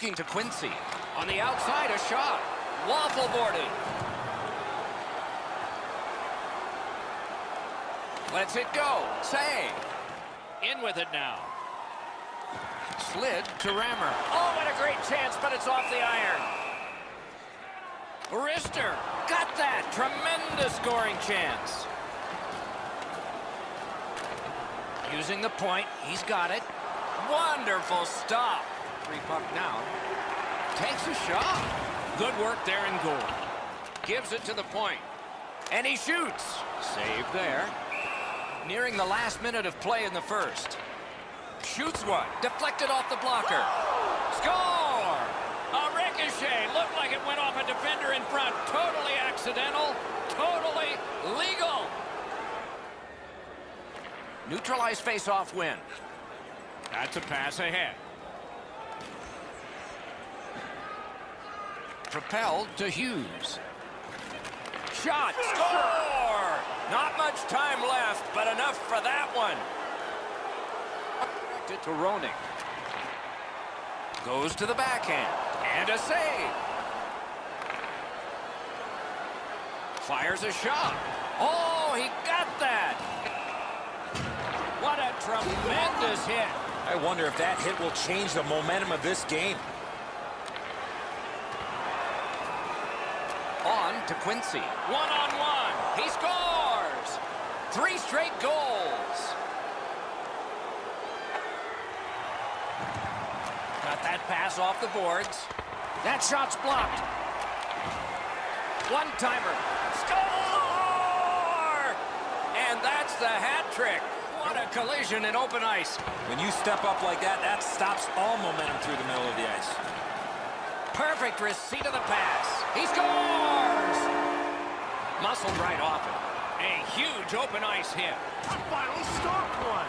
looking to Quincy. On the outside, a shot. Waffle boarding. Let's it go. Save. In with it now. Slid to Rammer. Oh, what a great chance, but it's off the iron. Rister. Got that. Tremendous scoring chance. Using the point. He's got it. Wonderful stop. Free puck now. Takes a shot. Good work there in goal. Gives it to the point. And he shoots. Save there. Nearing the last minute of play in the first. Shoots one. Deflected off the blocker. Score! A ricochet. Looked like it went off a defender in front. Totally accidental. Totally legal. Neutralized face-off win. That's a pass ahead. Propelled to Hughes. Shot. Score! Not much time left, but enough for that one. To Roenick. Goes to the backhand. And a save. Fires a shot. Oh, he got that. What a tremendous hit. I wonder if that hit will change the momentum of this game. On to Quincy. One-on-one. He scores. Three straight goals. Got that pass off the boards. That shot's blocked. One-timer. Score! And that's the hat trick. What a collision in open ice. When you step up like that, that stops all momentum through the middle of the ice. Perfect receipt of the pass. He scores! Muscled right off it. A huge open ice hit. Finally stopped one.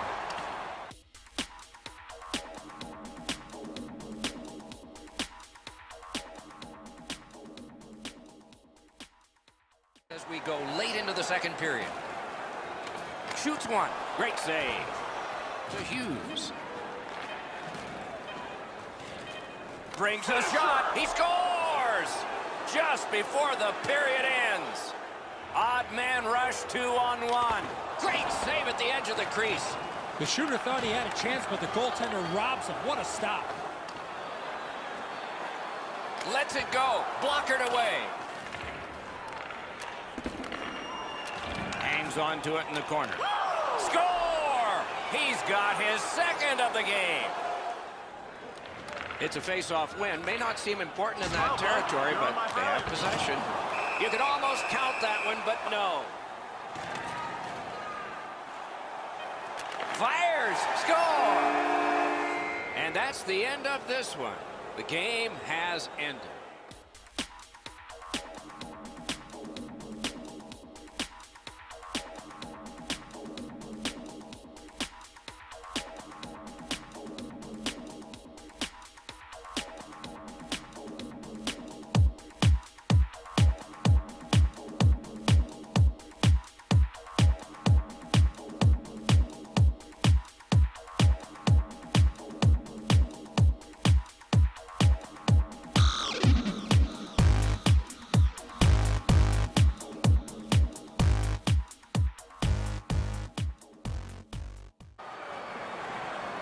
As we go late into the second period. Shoots one. Great save. To Hughes. Brings a shot. He scores! Just before the period ends. Odd man rush, two on one. Great save at the edge of the crease. The shooter thought he had a chance, but the goaltender robs him. What a stop. Lets it go. Blockered away. Hangs on to it in the corner. Score! He's got his second of the game. It's a face-off win. May not seem important in that territory, but they have possession. You could almost count that one, but no. Fires! Score! And that's the end of this one. The game has ended.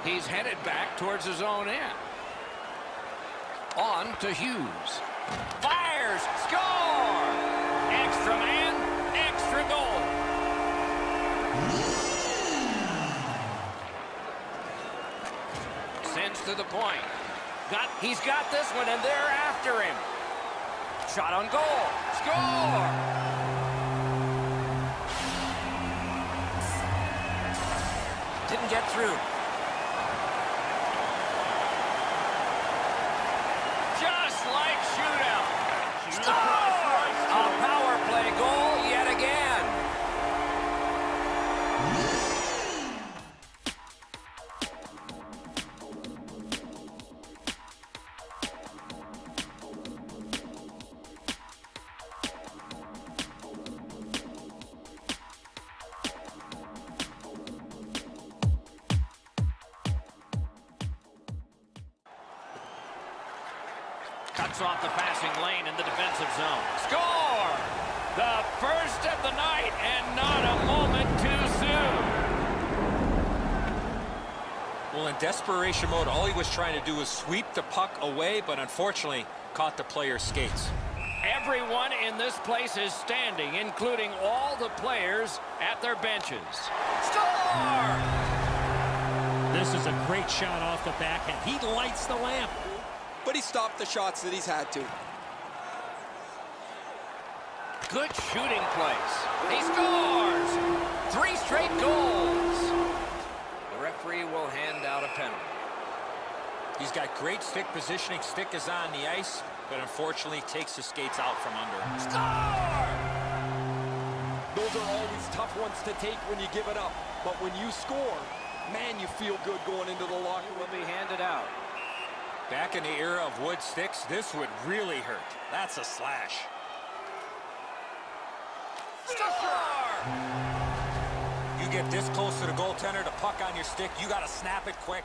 He's headed back towards his own end. On to Hughes. Fires! Score! Extra man, extra goal. Sends to the point. Got, he's got this one, and they're after him. Shot on goal. Score! Didn't get through. Cuts off the passing lane in the defensive zone. Score! The first of the night, and not a moment too soon. Well, in desperation mode, all he was trying to do was sweep the puck away, but unfortunately caught the player's skates. Everyone in this place is standing, including all the players at their benches. Score! This is a great shot off the back, backhand. He lights the lamp. But he stopped the shots that he's had to. Good shooting place. He scores! Three straight goals. The referee will hand out a penalty. He's got great stick positioning. Stick is on the ice, but unfortunately takes the skates out from under. Score! Those are always tough ones to take when you give it up. But when you score, man, you feel good going into the locker room. Will be handed out. Back in the era of wood sticks, this would really hurt. That's a slash. You get this close to the goaltender, the puck on your stick, you got to snap it quick.